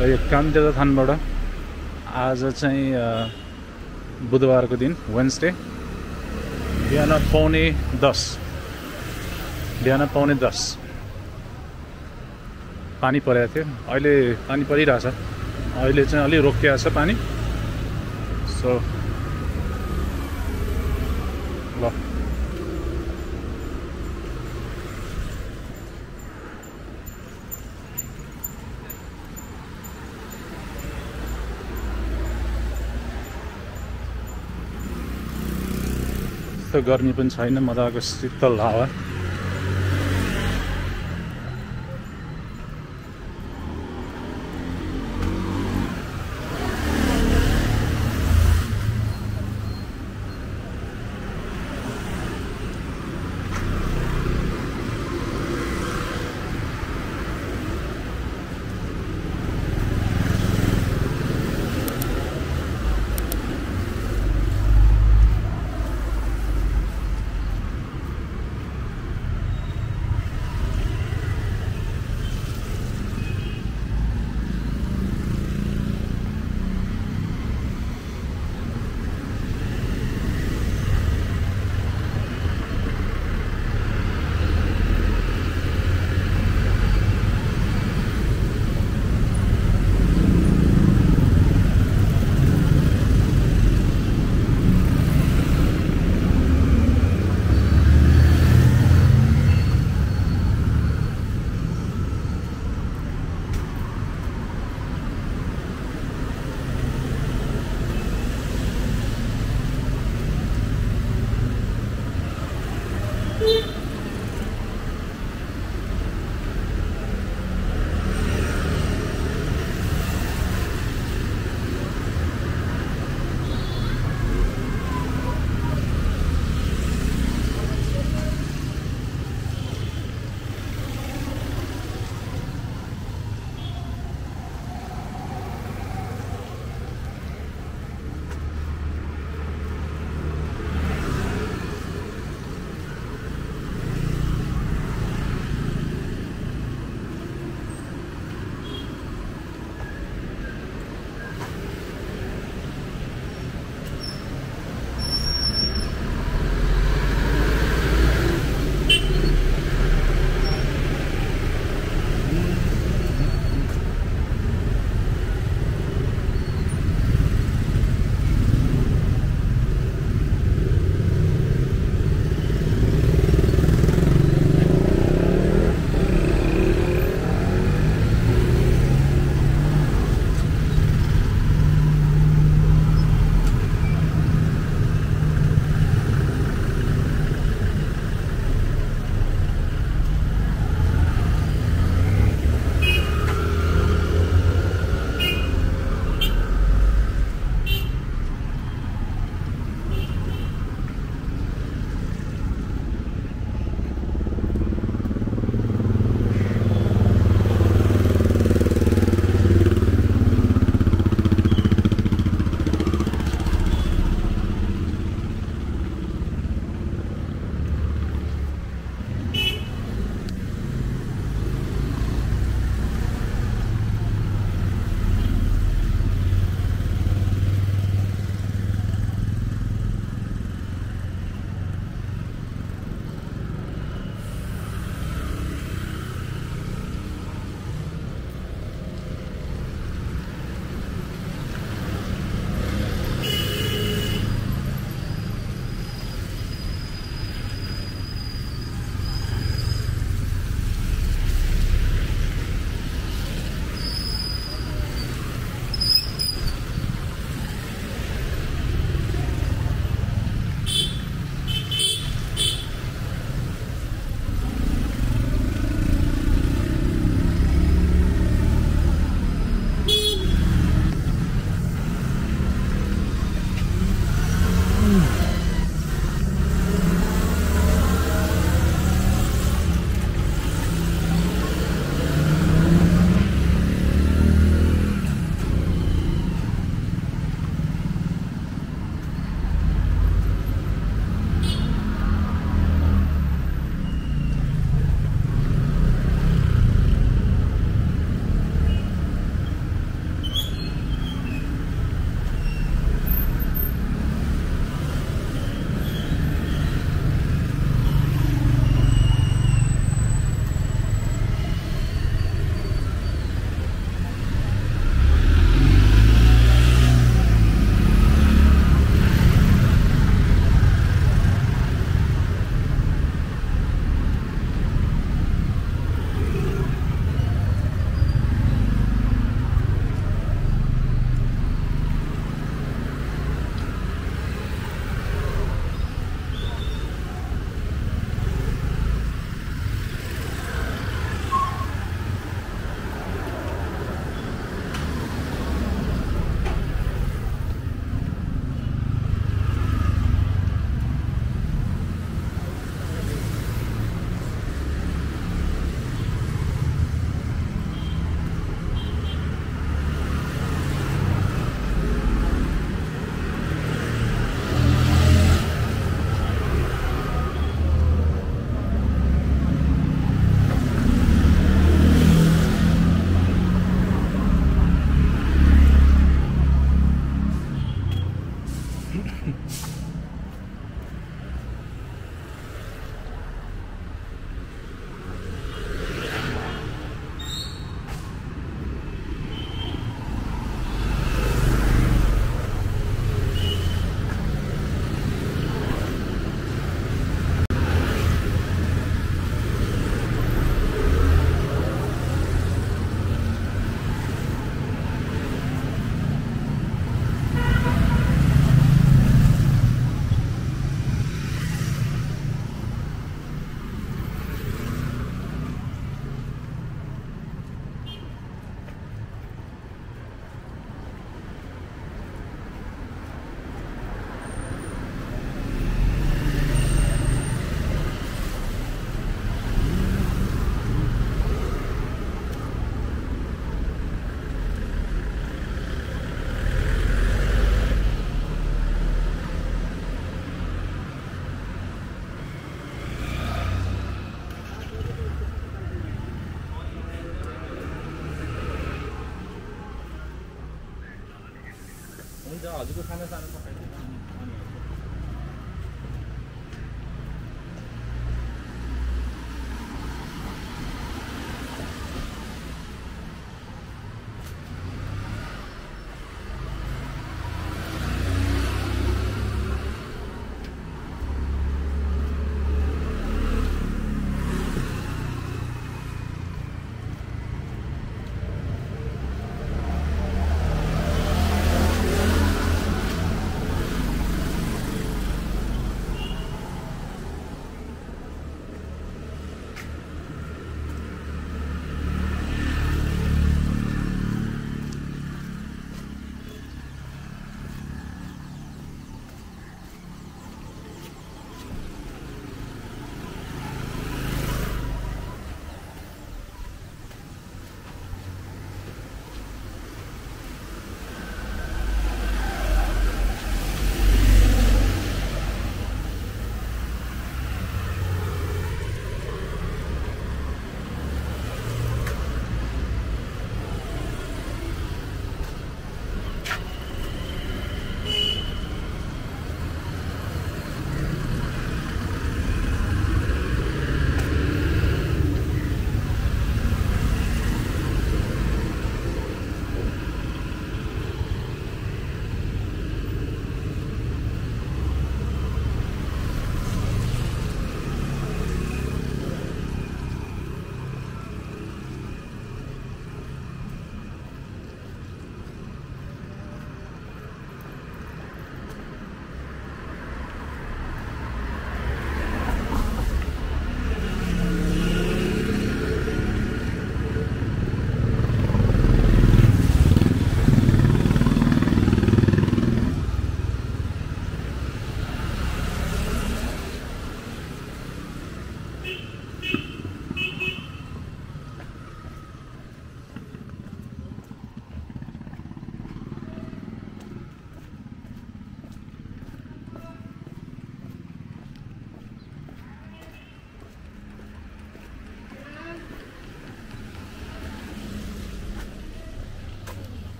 र यो कामदेव थानबाट आज चाहिँ बुधबारको दिन वेन्सडे बिहान पाउने दस। बिहान पाउने दस। पानी परेको थियो। अहिले पानी परिरहेछ। अहिले चाहिँ अलि रोकिएको छ पानी। सो ल त्यस्तो गर्मी पनि छैन। मजाको शीतल हावा 好，就是看那三十。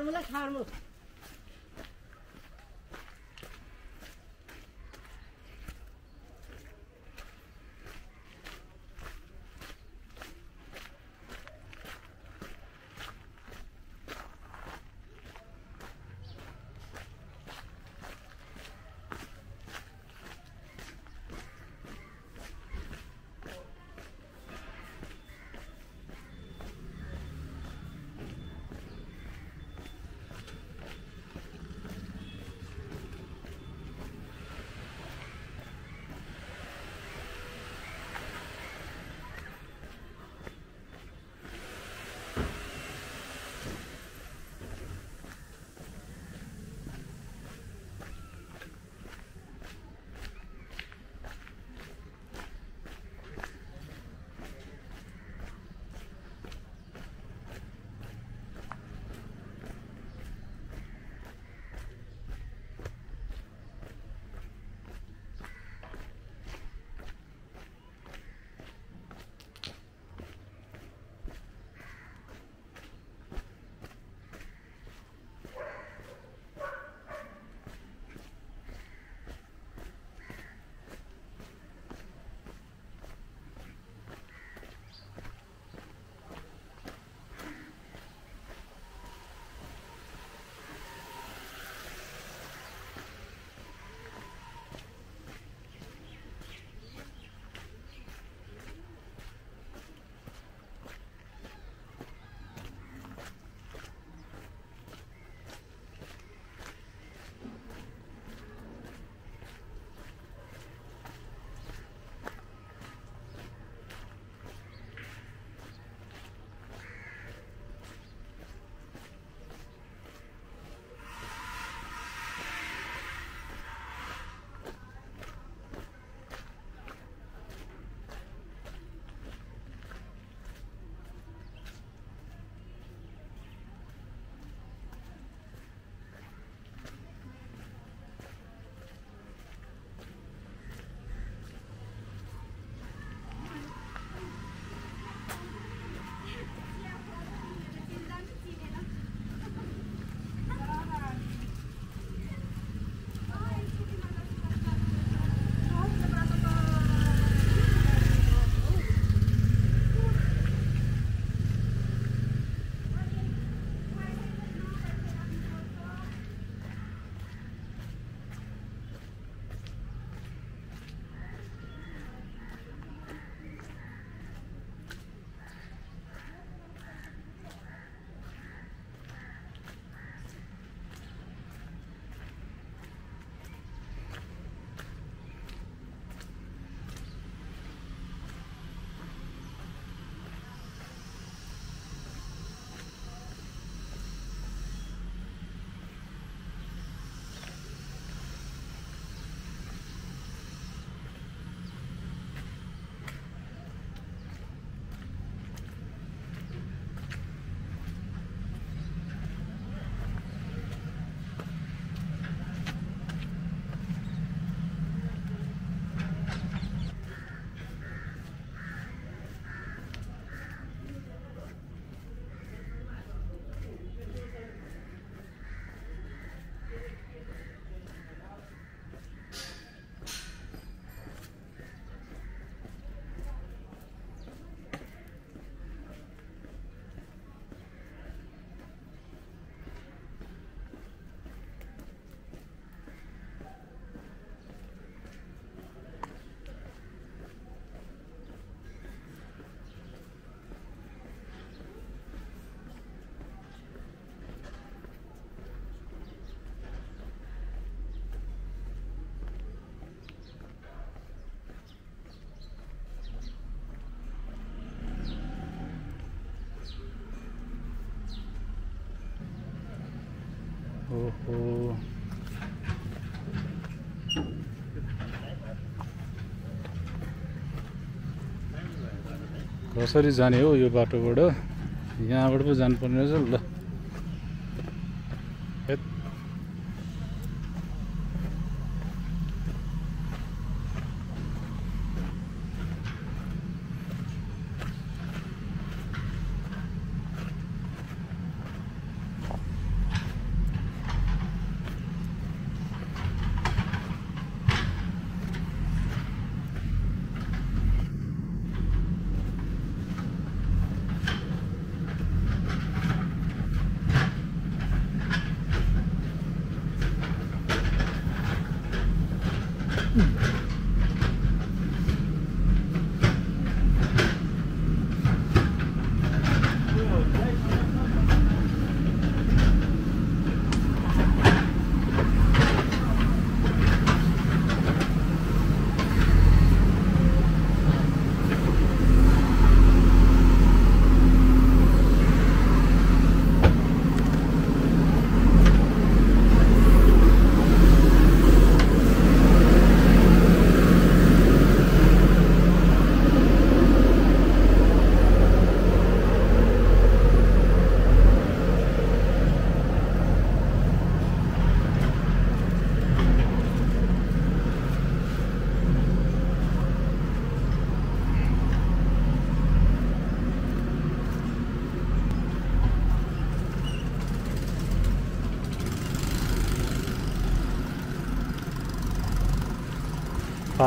খাওয়ার মূলা খাওয়ার कसरी जाने हो यो बाटोबाट। यहाँबाट पो जानुपर्ने रहेछ ल।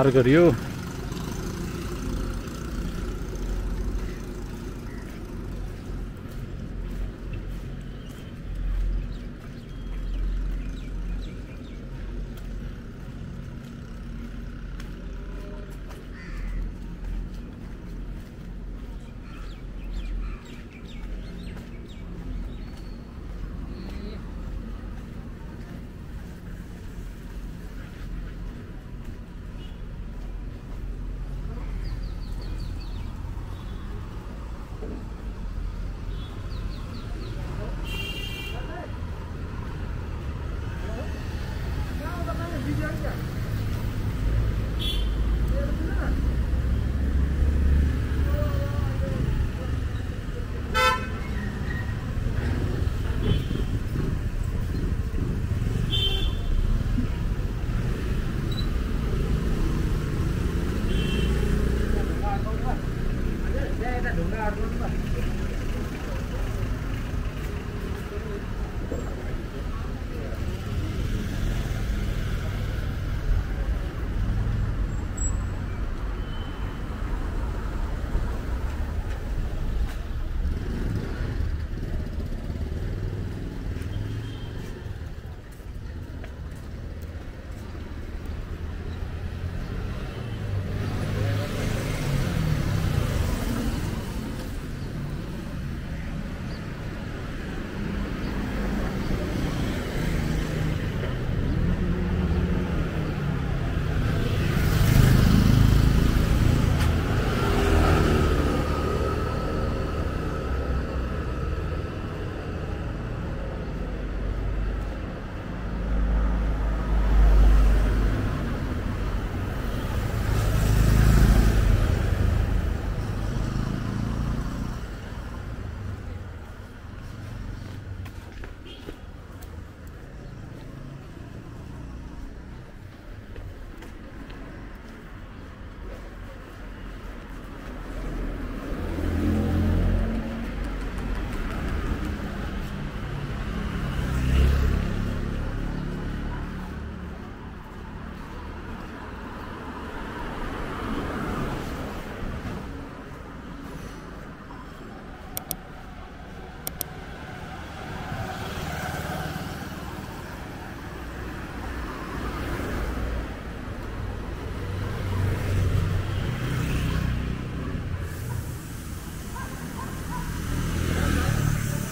पार गरियो।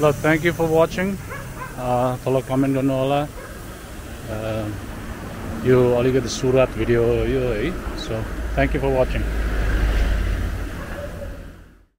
ल थ्याङ्क यू फर वाचिङ तल कमेन्ट गर्नु होला यो अलिकति सुरुवात भिडियो हो यो है so thank you for watching